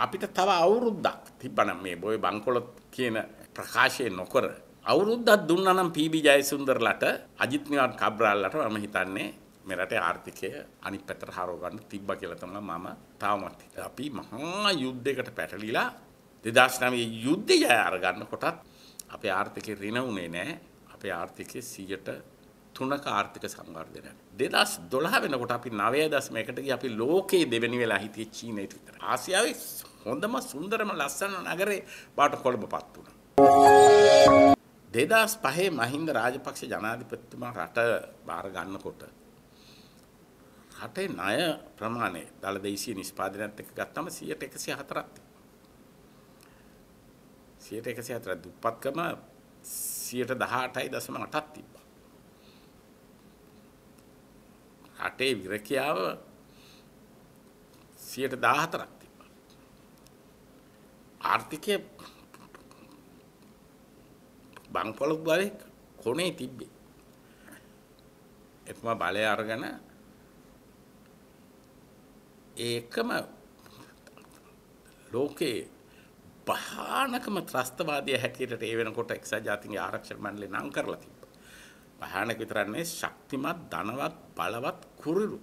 අපිට තව අවුරුද්දක් තිබ්බනම් මේ බොය බංකොලොත් කියන ප්‍රකාශය නොකර අවුරුද්දක් දුන්නා නම් පීබී ජයසුන්දරලට අජිත් නිවාඩ් කබ්‍රාල්ලට මම හිතන්නේ මේ රටේ ආර්ථිකය අනිත් පැත්තට හරව ගන්න තිබ්බා කියලා තමයි මම තාමත් අපි මහා යුද්ධයකට පැටලිලා 2009 යුද්ධය ජය අරගන්න කොටත් අපේ ආර්ථිකය ඍණ උනේ නැහැ. අපේ ආර්ථිකය 103ක ආර්ථික සංවර්ධනයක්. 2012 වෙනකොට අපි 9.1කට ගිය අපි ලෝකයේ දෙවෙනි වෙලා හිටියේ චීනයට විතර. ආසියාවේ හොඳම සුන්දරම ලස්සන නගරේ බාට කොළඹපත් වුණා. 2005 මහින්ද රාජපක්ෂ ජනාධිපතිතුමා රට බාර ගන්නකොට රටේ ණය ප්‍රමාණය දළ දේශීය නිෂ්පාදනයත් එක්ක ගත්තම 104ක් තිබ්බා. 104 දුප්පත්කම 118.8ක් තිබ්බා. රටේ විරකියාව 114ක් තිබ්බා. ආර්ථිකය බංපොලොක් බලේ කොනේ තිබ්බේ. එතුමා බලය අරගෙන ඒකම ලෝකේ භයානකම ත්‍රස්තවාදය හැටියට ඒ වෙනකොට එක්සත් ජාතීන්ගේ ආරක්ෂක මණ්ඩලය නම් කරලා තිබ්බා. භයානක විතරක් නෙවෙයි ශක්තිමත් ධනවත් බලවත් කුරුළු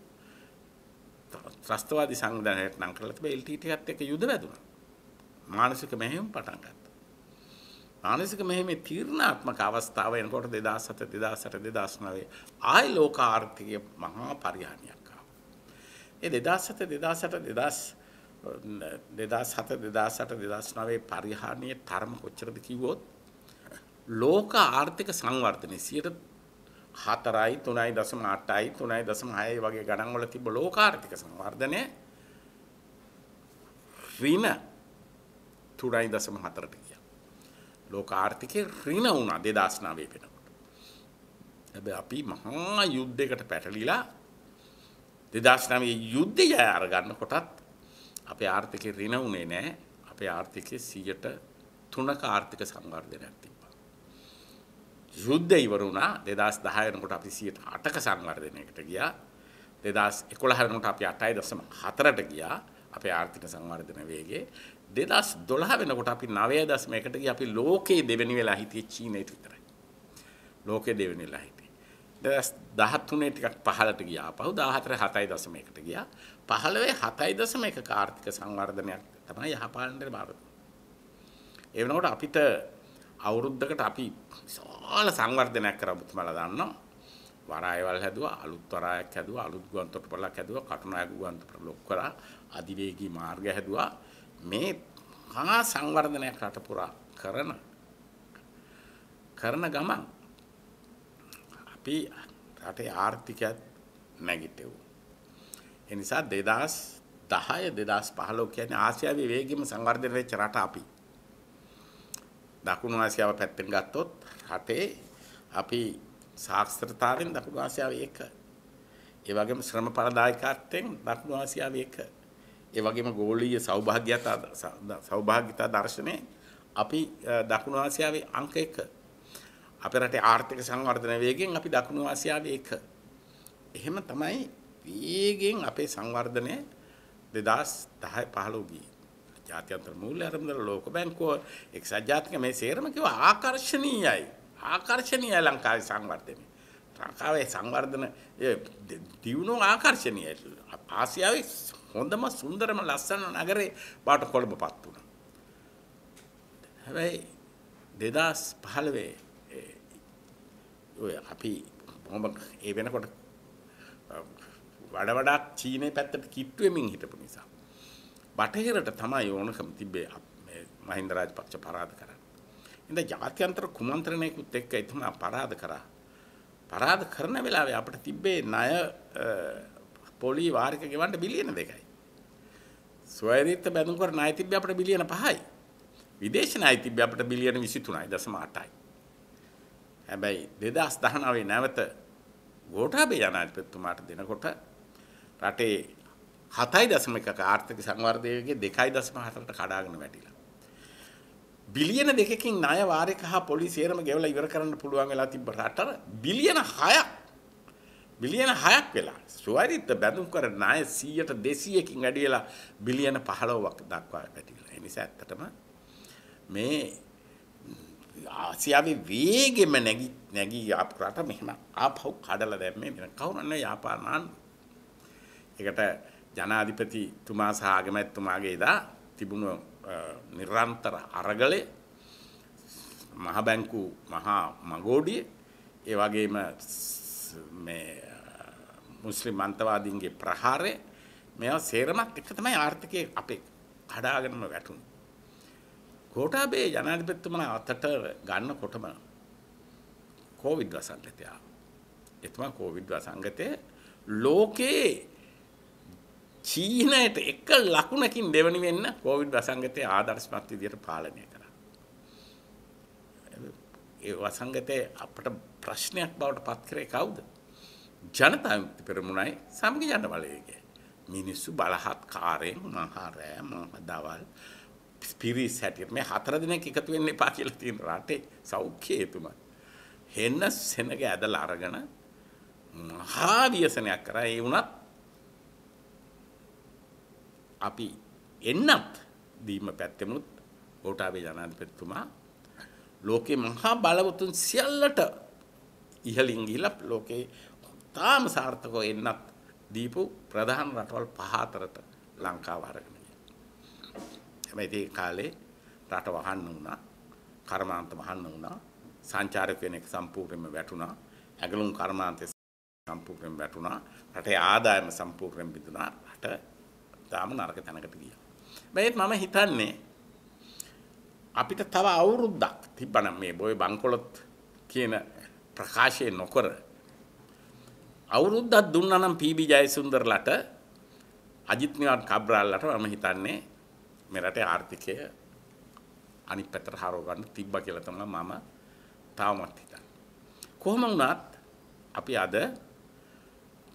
ත්‍රස්තවාදී සංවිධානයට නම් කරලා තිබ්බා LTTත් එක්ක යුද වැදුනා. මානසික මෙහෙයුම් පටන් ගත්තා. මානසික මෙහෙමේ තීරණාත්මක අවස්ථාව එනකොට 2007 2008 2009 ආයි ලෝක ආර්ථිකය මහා පරිහානියක් ආවා. ඒ 2007 2008 දෙදසත දෙදසට දෙදස් නවේ පරිහානිය තරම කොච්චරද කිව්වොත් ලෝක ආර්ථික සංවර්ධනය සියට හතරයි තුනයි දසම අටයි තුනයි දසම හයයි වගේ ගණන්වල තිබ ලෝකාර්ථික සංවර්ධනය රීන තුඩයි දසම හතරට කිය. ලෝක ආර්ථිකය රීන වුණා දෙදස්නාවේ වෙනකොට. ඇබ අපි මහා යුද්ධයකට පැටලිලා දෙදස්නාවේ යුද්ධය ජය අරගන්න කොටත් අපේ ආර්ථිකය ඍණ වුණේ නැහැ. අපේ ආර්ථිකයේ 103ක ආර්ථික සංවර්ධනයක් තිබ්බා. යුද්ධය ඉවර වුණා 2010 වෙනකොට අපි 108ක සංවර්ධනයකට ගියා. 2011 වෙනකොට අපි 8.4ට ගියා. අපේ ආර්ථික සංවර්ධන වේගය 2012 වෙනකොට අපි 9.1කට ගියා. අපි ලෝකයේ දෙවෙනි වෙලා හිටියේ චීනයට විතරයි. ලෝකයේ දෙවෙනි වෙලා හිටියේ. 2013 ටිකක් පහළට ගියා. පහු 14 7.1කට ගියා. 15 7.1ක ආර්ථික සංවර්ධනයක් තමයි යහපාලනයේ බාර ඒ වෙනකොට අපිට අවුරුද්දකට අපි විශාල සංවර්ධනයක් කරා මුතුමලා දන්නවා. වරායවල් හැදුවා, අලුත් වරායක් හැදුවා, අලුත් ගුවන් තොටුපළක් හැදුවා, කටුනායක ගුවන් තොටුපළ ලොක් කරා, අධිවේගී මාර්ග හැදුවා. මේ මහා සංවර්ධනයක් රට පුරා කරන කරන ගමන් අපි රටේ ආර්ථිකයත් නැගිටෙව්වා. ඒ නිසා 2010 2015 කියන්නේ ආසියාවේ වේගින්ම සංවර්ධනය වෙච්ච රට අපි. දකුණු ආසියාව පැත්තෙන් ගත්තොත් රටේ අපි සාක්ෂරතාවෙන් දකුණු ආසියාවේ එක. ඒ වගේම ශ්‍රම පරදායකත්වයෙන් දකුණු ආසියාවේ එක. ඒ වගේම ගෝලීය සෞභාග්‍යතා සෞභාග්‍යතා දර්ශනයේ අපි දකුණු ආසියාවේ අංක 1. අපේ රටේ ආර්ථික සංවර්ධන වේගයෙන් අපි දකුණු ආසියාවේ එක. එහෙම තමයි වේගෙන් අපේ සංවර්ධනය 2010 15 ගියේ. ජාත්‍යන්තර මූල්‍ය ආරම්භන ලෝක බැංකුව එක්සත් ජාතික මේ සේරම කිව්වා ආකර්ශනීයයි. ආකර්ශනීයයි ලංකාවේ සංවර්ධනය. ලංකාවේ සංවර්ධන දියුණුව ආකර්ශනීයයි. ආසියාවේ හොඳම සුන්දරම ලස්සන නගරේ බාට කොළඹපත් වුණා. හැබැයි 2015 ඔය අපි බොහොම ඒ වෙනකොට වඩ වඩාත් චීනය පැත්තට කිට්ටු වෙමින් හිටපු නිසා. බටහිරට තමයි ඕනකම තිබ්බේ මහින්ද රාජපක්ෂ පරාද කරන්න. ඉතින් ජාත්‍යන්තර කුමන්ත්‍රණයකුත් එක්ක එතුම පරාද කරා. පරාද කරන වෙලාවේ අපිට තිබ්බේ ණය පොලි වාරික ගෙවන්න බිලියන දෙකයි. ස්වෛරීත්ව බැඳුම් කර ණය තිබ්බේ අපිට බිලියන 5යි. විදේශ ණය තිබ්බේ අපිට බිලියන 23.8යි. හැබැයි 2019 නැවත ගෝඨාභය ජනාධිපතිතුමාට දෙනකොට රටේ 7.1ක ආර්ථික සංවර්ධනයේ 2.4ට කඩාගෙන වැටිලා. බිලියන දෙකකින් ණය වාරික හා පොලිසියරම ගෙවලා ඉවර කරන්න පුළුවන් වෙලා තිබ්බ රටට බිලියන 6ක් බිලියන 6ක් වෙලා. සුවරිත බැඳුම් කර ණය 100ට 200කින් වැඩි වෙලා බිලියන 15ක් දක්වා පැතිරලා. ඒ නිසා ඇත්තටම මේ ආසියාවේ වේගෙම නැගි නැගී ආපු රට මෙහෙම ආපහු කඩලා දැම්මේ වෙන කවුරුන්නේ යාපානාන්. ඒකට ජනාධිපතිතුමා සහ ආගමැතිතුමාගේ එදා තිබුණු නිරන්තර අරගලේ මහ බැංකු මහා මගෝඩිය ඒ වගේම මේ මුස්ලිම් අන්තවාදීන්ගේ ප්‍රහාරය මේවා සේරමත් එක තමයි ආර්ථිකය අපේ කඩාගෙනම වැටුනේ. ගෝඨාභය ජනාධිපතිතුමා අතට ගන්නකොටම කෝවිඩ් වසංගතය. එතුමා කෝවිඩ් වසංගතය ලෝකේ චීනයට එක ලකුණකින් දෙවනි වෙන්න කෝවිඩ් වසංගතය ආදර්ශමත් විදියට පාලනය කරා. ඒ වසංගතය අපට ප්‍රශ්නයක් බවට පත් කරේ කවුද? ජනතා විමුක්ති පෙරමුණයි සමගි ජන බලවේගය. මිනිස්සු බලහත්කාරයෙන් මහරෑ මහ දවල් පිරිස් හැටියට මේ හතර දිනක් එකතු වෙන්න එපා කියලා තියෙන රටේ සෞඛ්‍ය හේතුම. හෙන්න සෙනග ඇදලා අරගෙන මහා ව්‍යසනයක් කරා ඒ වුණත් අපි එන්නත් දීම පැත්තෙමුත් ගෝඨාභය ජනාධිපතිතුමා ලෝකේ මහා බලවතුන් සියල්ලට ඉහළින් ගිහිලා ලෝකේ තාම සාර්ථකව එන්නත් දීපු ප්‍රධාන රටවල් පහ අතරට ලංකාව අරගෙන ගියා. හැබැයි ඒ කාලේ රට වහන්න වුණා. කර්මාන්ත වහන්න වුණා. සංචාරක වෙන එක සම්පූර්ණයෙන්ම වැටුණා. ඇගලුම් කර්මාන්තය සම්පූර්ණයෙන් වැටුණා. රටේ ආදායම සම්පූර්ණයෙන් බිඳුණා. රට තාම නරක තැනකට ගියා. මේත් මම හිතන්නේ අපිට තව අවුරුද්දක් තිබ්බනම් මේ බොය බංකොලොත් කියන ප්‍රකාශය නොකර අවුරුද්දක් දුන්නා නම් පීබී ජයසුන්දරලට අජිත් නිවාඩ් කබ්‍රාල්ලට මම හිතන්නේ මේ රටේ ආර්ථිකය අනිත් පැත්තට හරව ගන්න තිබ්බා කියලා තමයි මම තාමත් හිතන්නේ. කොහොම වුණත් අපි අද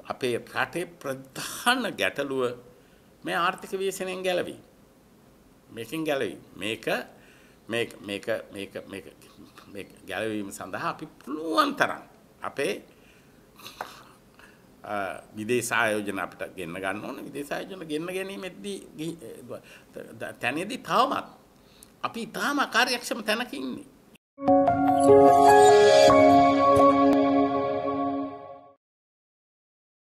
අපේ රටේ ප්‍රධාන ගැටලුව මේ ආර්ථික ව්‍යසනයෙන් ගැලවී. මේකෙන් ගැලවී. මේක මේක මේක මේක මේක මේක ගැලවීම සඳහා අපි පුළුවන් තරම් අපේ විදේශ ආයෝජන අපිට ගෙන්න ගන්න ඕනේ. විදේශ ආයෝජන ගෙන්න ගැනීමෙද්දී තැනේදී තවමත් අපි තාම කාර්යක්ෂම තැනක ඉන්නේ.